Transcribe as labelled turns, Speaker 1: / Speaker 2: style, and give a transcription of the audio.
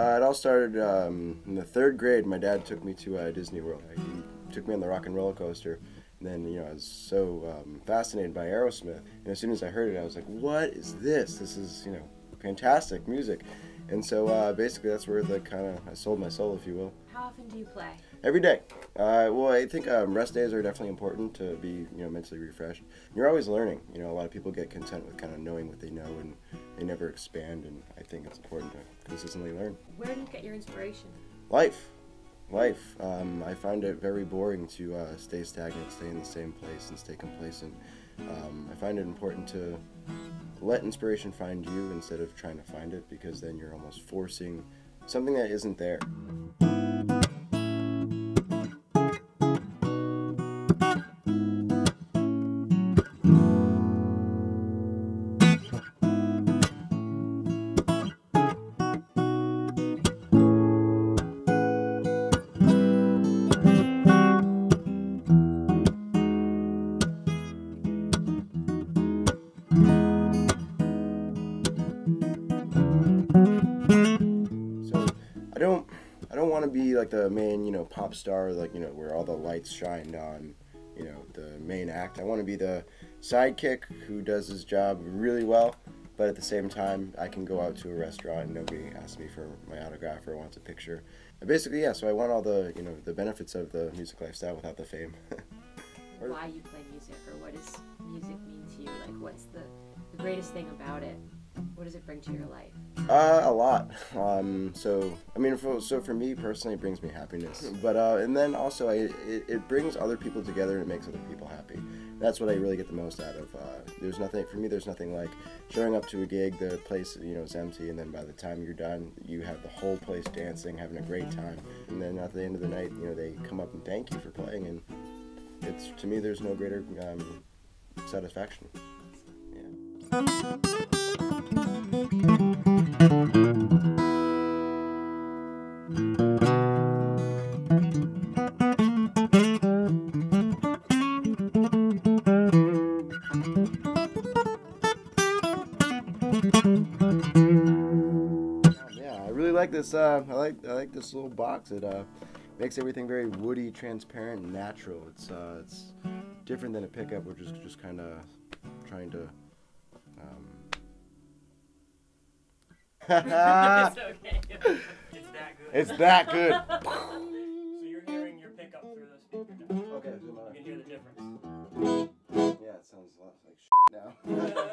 Speaker 1: Uh, it all started um, in the third grade. My dad took me to uh, Disney World. He took me on the Rock and Roller Coaster. And then, you know, I was so um, fascinated by Aerosmith. And as soon as I heard it, I was like, what is this? This is, you know, fantastic music. And so uh, basically, that's where the kind of I sold my soul, if you will.
Speaker 2: How often do you play?
Speaker 1: Every day. Uh, well, I think um, rest days are definitely important to be, you know, mentally refreshed. You're always learning. You know, a lot of people get content with kind of knowing what they know, and they never expand. And I think it's important to consistently learn.
Speaker 2: Where do you get your inspiration?
Speaker 1: Life, life. Um, I find it very boring to uh, stay stagnant, stay in the same place, and stay complacent. Um, I find it important to let inspiration find you instead of trying to find it, because then you're almost forcing something that isn't there. I don't want to be like the main you know pop star like you know where all the lights shined on you know the main act. I want to be the sidekick who does his job really well, but at the same time I can go out to a restaurant and nobody asks me for my autograph or wants a picture. And basically yeah, so I want all the you know the benefits of the music lifestyle without the fame.
Speaker 2: Why you play music, or what does music mean to you? Like, what's the, the greatest thing about it? What does it bring to your life?
Speaker 1: Uh, a lot. Um, so I mean, for, so for me personally, it brings me happiness. But uh, and then also, I, it, it brings other people together and it makes other people happy. That's what I really get the most out of. Uh, there's nothing for me. There's nothing like showing up to a gig, the place you know is empty, and then by the time you're done, you have the whole place dancing, having a great time, and then at the end of the night, you know they come up and thank you for playing, and it's to me, there's no greater um, satisfaction. Yeah. Like this. Uh, I like I like this little box. It uh, makes everything very woody, transparent, and natural. It's uh, it's different than a pickup, which is just kind of trying to. Um... it's that good.
Speaker 3: So you're hearing your pickup through the speaker now.
Speaker 1: okay,
Speaker 3: You can hear the difference.
Speaker 1: yeah, it sounds a lot like now.